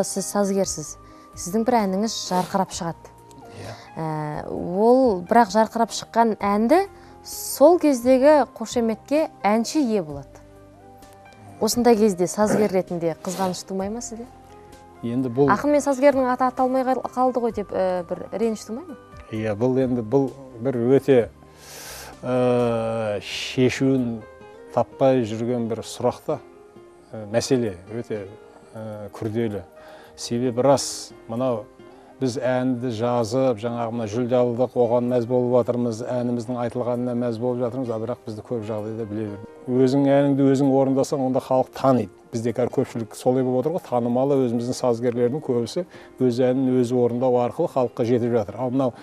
сіз сазгерсіз. Сіздің бір әніңіз жарқырап шығады. Иә. Ә, ол бірақ жарқырап шыққан әнді сол кездегі қошеметке әнші ие болады. Осындай кезде сазгер ретінде қызғаныш тумай ма сізде? Енді бұл ақын мен сазгердің аты аталмай қал- қалды ғой деп ә, бір реніш тумай ма? Иә бұл енді бұл бір өте ә, шешуін таппай жүрген бір сұрақ та. Ә, мәселе өте күрделі. Себебі рас мынау біз әнді жазып жаңағы мына жүлде алдық оған мәз болып жатырмыз әніміздің айтылғанына мәз болып жатырмыз а бірақ бізді көп жағдайда біле бермейді. Өзің әніңді өзің орындасаң онда халық таниды. Бізде қазір көпшілік солай болып отыр ғой танымалы өзіміздің сазгерлердің көбісі өз әнін өзі орындау арқылы халыққа жетіп жатыр. Ал мынау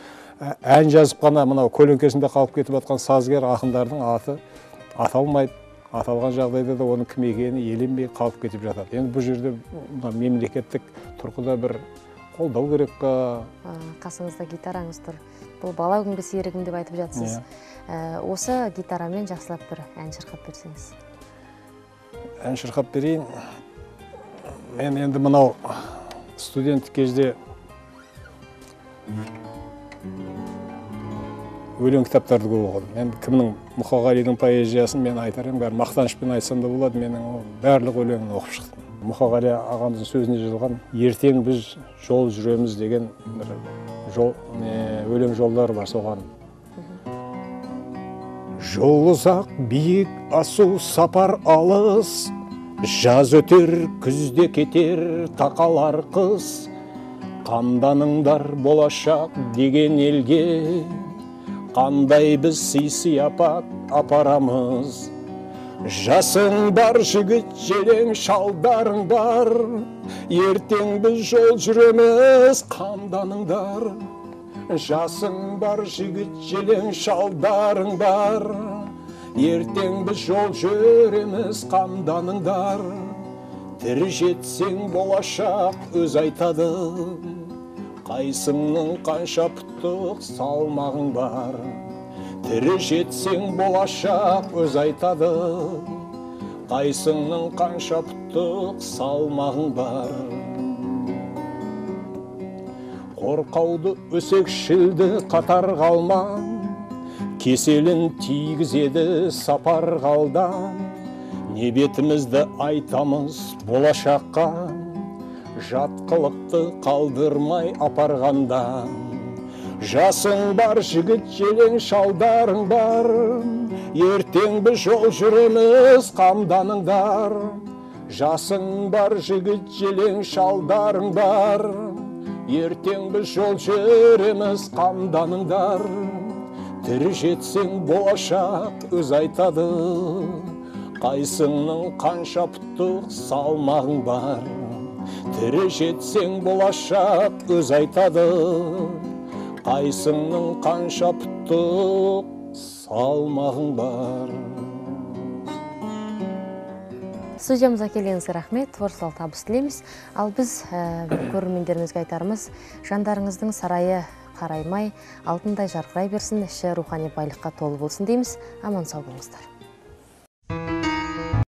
ән жазып қана мынау көлеңкесінде қалып кетіп жатқан сазгер ақындардың аты аталмайды. Аталған жағдайда да оның кім екені еленбей қалып кетіп жатады. Енді бұл жерде мына мемлекеттік тұрғыда бір қолдау керек па? Қасыңызда гитараңыз тұр. Бұл бала күнгі серігім деп айтып жатсыз. Иә. Ә, осы гитарамен жақсылап бір ән шырқап берсеңіз. Ән шырқап берейін. Мен енді мынау студенттік кезде өлең кітаптарды көп оқыдым. Енді кімнің мұқағалидың поэзиясын мен айтар едім бәрі мақтанышпен айтсам да болады. Менің барлық өлеңін оқып шықтым. Мұқағали ағамыздың сөзіне жазылған ертең біз жол жүреміз деген бір жол өлең жолдары бар соған. Жол ұзақ биік асу сапар алыс жаз өтер күзде кетер тақалар қыс қамданыңдар болашақ деген елге қандай біз сый сияпат апарамыз? Жасың бар жігіт желең шалдарың бар. Ертең біз жол жүреміз қамданыңдар. Жасың бар жігіт желең шалдарың бар. Ертең біз жол жүреміз қамданыңдар. Тірі жетсең болашақ өз айтады. Қайсыңның қанша пұттық салмағың бар? Тірі жетсең болашақ өз айтады. Қайсыңның қанша пұттық салмағың бар? Қорқауды өсекшілді қатар қалман кеселін тигізеді сапар қалдан. Не бетімізді айтамыз болашаққа? Жат қылықты қалдырмай апарғанда жасың бар жігіт желең шалдарың бар. Ертең біз жол жүреміз қамданыңдар. Жасың бар жігіт желең шалдарың бар. Ертең біз жол жүреміз қамданыңдар. Тірі жетсең болашақ өз айтады. Қайсыңның қанша пұттық салмағың бар? Тірі жетсең болашақ өз айтады. Қайсыңның қанша пұттық салмағың бар? Студиямызға келгеніңізге рахмет творчестволық табыс тілейміз. Ал біз ә, көрермендерімізге айтарымыз жандарыңыздың сарайы қараймай алтындай жарқырай берсін іші рухани байлыққа толы болсын дейміз. Аман сау болыңыздар.